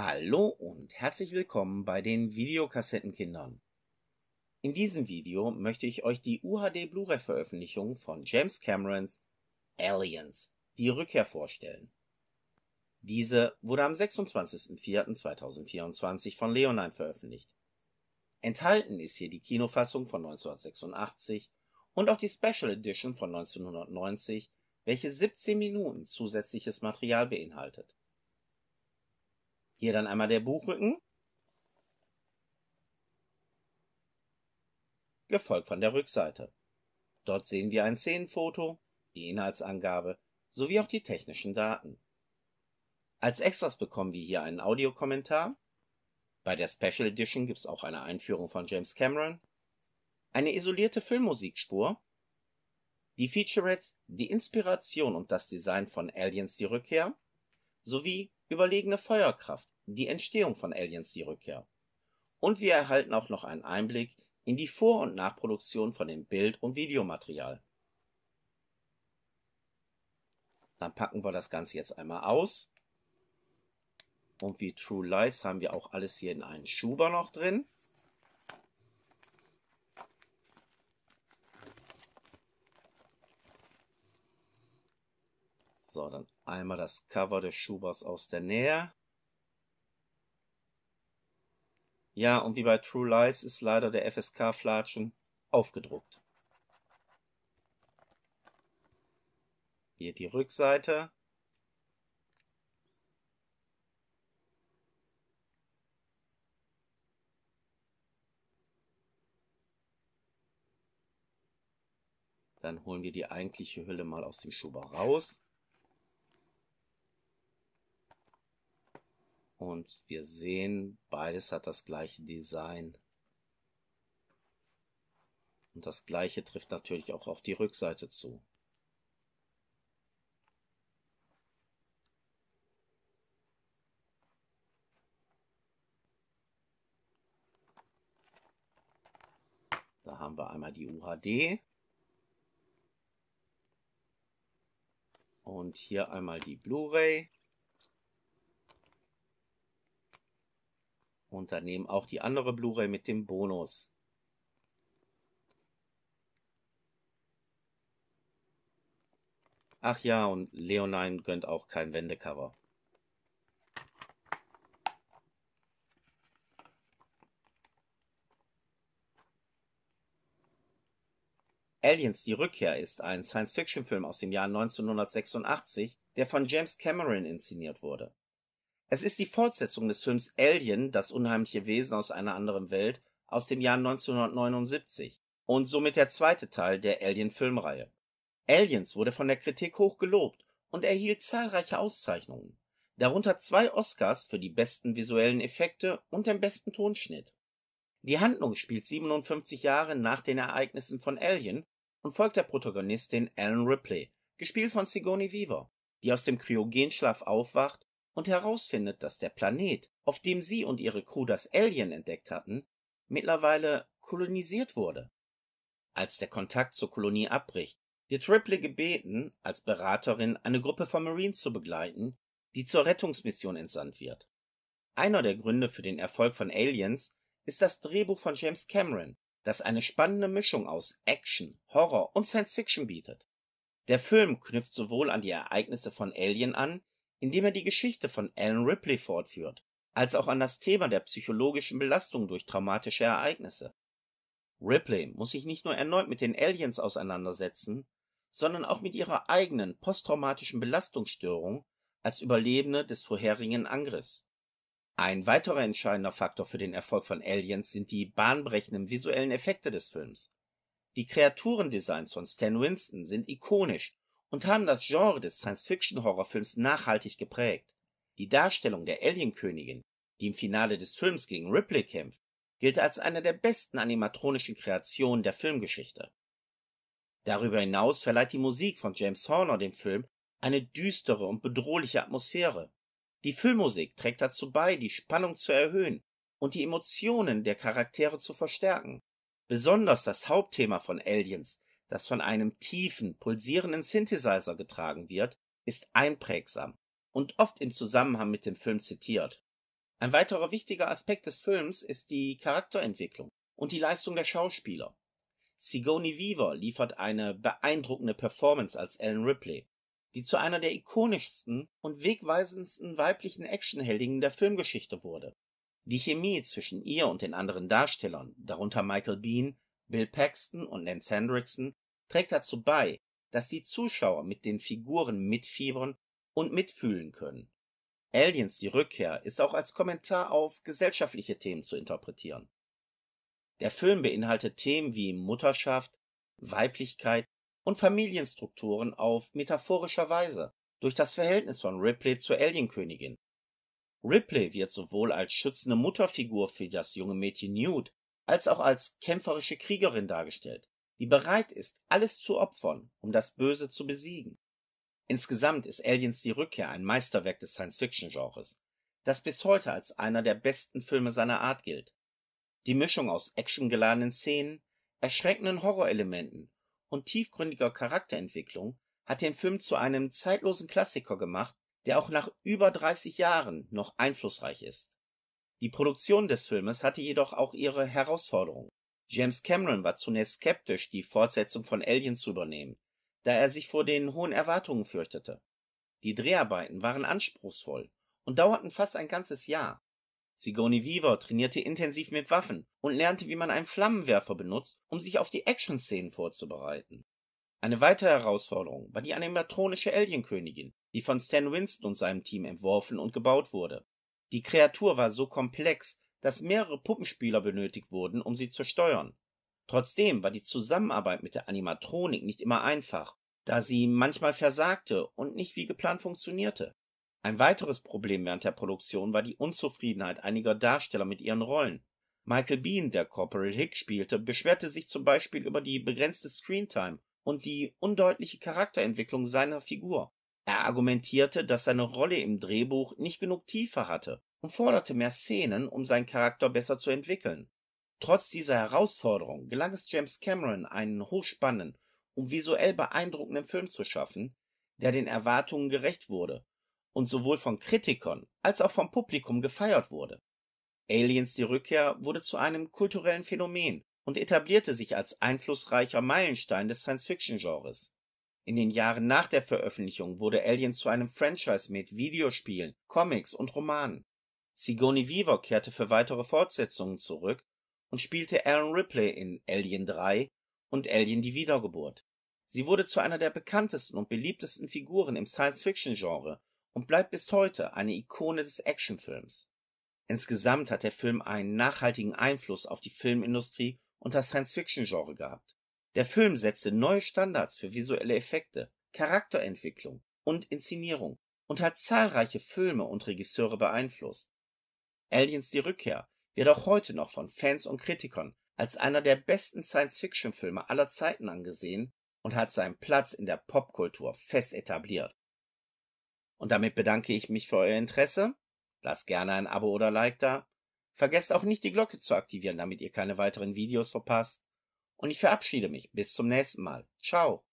Hallo und herzlich willkommen bei den Videokassettenkindern. In diesem Video möchte ich euch die UHD Blu-ray Veröffentlichung von James Camerons Aliens, die Rückkehr vorstellen. Diese wurde am 26.04.2024 von Leonine veröffentlicht. Enthalten ist hier die Kinofassung von 1986 und auch die Special Edition von 1990, welche 17 Minuten zusätzliches Material beinhaltet. Hier dann einmal der Buchrücken. Gefolgt von der Rückseite. Dort sehen wir ein Szenenfoto, die Inhaltsangabe sowie auch die technischen Daten. Als Extras bekommen wir hier einen Audiokommentar. Bei der Special Edition gibt es auch eine Einführung von James Cameron, eine isolierte Filmmusikspur, die Featurettes, die Inspiration und das Design von Aliens die Rückkehr sowie überlegene Feuerkraft, die Entstehung von Aliens die Rückkehr. Und wir erhalten auch noch einen Einblick in die Vor- und Nachproduktion von dem Bild- und Videomaterial. Dann packen wir das Ganze jetzt einmal aus. Und wie True Lies haben wir auch alles hier in einen Schuber noch drin. So, dann einmal das Cover des Schubers aus der Nähe. Ja, und wie bei True Lies ist leider der FSK-Flatschen aufgedruckt. Hier die Rückseite. Dann holen wir die eigentliche Hülle mal aus dem Schuber raus. Und wir sehen, beides hat das gleiche Design. Und das gleiche trifft natürlich auch auf die Rückseite zu. Da haben wir einmal die UHD. Und hier einmal die Blu-ray. Und daneben auch die andere Blu-ray mit dem Bonus. Ach ja, und Leonine gönnt auch kein Wendecover. Aliens die Rückkehr ist ein Science-Fiction-Film aus dem Jahr 1986, der von James Cameron inszeniert wurde. Es ist die Fortsetzung des Films Alien, das unheimliche Wesen aus einer anderen Welt, aus dem Jahr 1979 und somit der zweite Teil der Alien-Filmreihe. Aliens wurde von der Kritik hoch gelobt und erhielt zahlreiche Auszeichnungen, darunter zwei Oscars für die besten visuellen Effekte und den besten Tonschnitt. Die Handlung spielt 57 Jahre nach den Ereignissen von Alien und folgt der Protagonistin Ellen Ripley, gespielt von Sigourney Weaver, die aus dem Kryogenschlaf aufwacht und herausfindet, dass der Planet, auf dem sie und ihre Crew das Alien entdeckt hatten, mittlerweile kolonisiert wurde. Als der Kontakt zur Kolonie abbricht, wird Ripley gebeten, als Beraterin eine Gruppe von Marines zu begleiten, die zur Rettungsmission entsandt wird. Einer der Gründe für den Erfolg von Aliens ist das Drehbuch von James Cameron, das eine spannende Mischung aus Action, Horror und Science Fiction bietet. Der Film knüpft sowohl an die Ereignisse von Alien an, indem er die Geschichte von Alan Ripley fortführt, als auch an das Thema der psychologischen Belastung durch traumatische Ereignisse. Ripley muss sich nicht nur erneut mit den Aliens auseinandersetzen, sondern auch mit ihrer eigenen posttraumatischen Belastungsstörung als Überlebende des vorherigen Angriffs. Ein weiterer entscheidender Faktor für den Erfolg von Aliens sind die bahnbrechenden visuellen Effekte des Films. Die Kreaturendesigns von Stan Winston sind ikonisch und haben das Genre des Science-Fiction-Horrorfilms nachhaltig geprägt. Die Darstellung der Alien-Königin, die im Finale des Films gegen Ripley kämpft, gilt als eine der besten animatronischen Kreationen der Filmgeschichte. Darüber hinaus verleiht die Musik von James Horner dem Film eine düstere und bedrohliche Atmosphäre. Die Filmmusik trägt dazu bei, die Spannung zu erhöhen und die Emotionen der Charaktere zu verstärken. Besonders das Hauptthema von Aliens das von einem tiefen, pulsierenden Synthesizer getragen wird, ist einprägsam und oft im Zusammenhang mit dem Film zitiert. Ein weiterer wichtiger Aspekt des Films ist die Charakterentwicklung und die Leistung der Schauspieler. Sigourney Weaver liefert eine beeindruckende Performance als Ellen Ripley, die zu einer der ikonischsten und wegweisendsten weiblichen Actionheldinnen der Filmgeschichte wurde. Die Chemie zwischen ihr und den anderen Darstellern, darunter Michael Biehn, Bill Paxton und Lance Hendrickson, trägt dazu bei, dass die Zuschauer mit den Figuren mitfiebern und mitfühlen können. Aliens die Rückkehr ist auch als Kommentar auf gesellschaftliche Themen zu interpretieren. Der Film beinhaltet Themen wie Mutterschaft, Weiblichkeit und Familienstrukturen auf metaphorischer Weise durch das Verhältnis von Ripley zur Alienkönigin. Ripley wird sowohl als schützende Mutterfigur für das junge Mädchen Newt als auch als kämpferische Kriegerin dargestellt, die bereit ist, alles zu opfern, um das Böse zu besiegen. Insgesamt ist Aliens die Rückkehr ein Meisterwerk des Science-Fiction-Genres, das bis heute als einer der besten Filme seiner Art gilt. Die Mischung aus actiongeladenen Szenen, erschreckenden Horrorelementen und tiefgründiger Charakterentwicklung hat den Film zu einem zeitlosen Klassiker gemacht, der auch nach über 30 Jahren noch einflussreich ist. Die Produktion des Filmes hatte jedoch auch ihre Herausforderungen. James Cameron war zunächst skeptisch, die Fortsetzung von Alien zu übernehmen, da er sich vor den hohen Erwartungen fürchtete. Die Dreharbeiten waren anspruchsvoll und dauerten fast ein ganzes Jahr. Sigourney Weaver trainierte intensiv mit Waffen und lernte, wie man einen Flammenwerfer benutzt, um sich auf die Action-Szenen vorzubereiten. Eine weitere Herausforderung war die animatronische Alienkönigin, die von Stan Winston und seinem Team entworfen und gebaut wurde. Die Kreatur war so komplex, dass mehrere Puppenspieler benötigt wurden, um sie zu steuern. Trotzdem war die Zusammenarbeit mit der Animatronik nicht immer einfach, da sie manchmal versagte und nicht wie geplant funktionierte. Ein weiteres Problem während der Produktion war die Unzufriedenheit einiger Darsteller mit ihren Rollen. Michael Bean, der Corporal Hick spielte, beschwerte sich zum Beispiel über die begrenzte Screentime und die undeutliche Charakterentwicklung seiner Figur. Er argumentierte, dass seine Rolle im Drehbuch nicht genug Tiefe hatte und forderte mehr Szenen, um seinen Charakter besser zu entwickeln. Trotz dieser Herausforderung gelang es James Cameron, einen hochspannenden und visuell beeindruckenden Film zu schaffen, der den Erwartungen gerecht wurde und sowohl von Kritikern als auch vom Publikum gefeiert wurde. Aliens die Rückkehr wurde zu einem kulturellen Phänomen und etablierte sich als einflussreicher Meilenstein des Science-Fiction-Genres. In den Jahren nach der Veröffentlichung wurde Aliens zu einem Franchise mit Videospielen, Comics und Romanen. Sigourney Weaver kehrte für weitere Fortsetzungen zurück und spielte Alan Ripley in Alien 3 und Alien die Wiedergeburt. Sie wurde zu einer der bekanntesten und beliebtesten Figuren im Science-Fiction-Genre und bleibt bis heute eine Ikone des Actionfilms. Insgesamt hat der Film einen nachhaltigen Einfluss auf die Filmindustrie und das Science-Fiction-Genre gehabt. Der Film setzte neue Standards für visuelle Effekte, Charakterentwicklung und Inszenierung und hat zahlreiche Filme und Regisseure beeinflusst. Aliens die Rückkehr wird auch heute noch von Fans und Kritikern als einer der besten Science-Fiction-Filme aller Zeiten angesehen und hat seinen Platz in der Popkultur fest etabliert. Und damit bedanke ich mich für euer Interesse. Lasst gerne ein Abo oder Like da. Vergesst auch nicht die Glocke zu aktivieren, damit ihr keine weiteren Videos verpasst und ich verabschiede mich. Bis zum nächsten Mal. Ciao.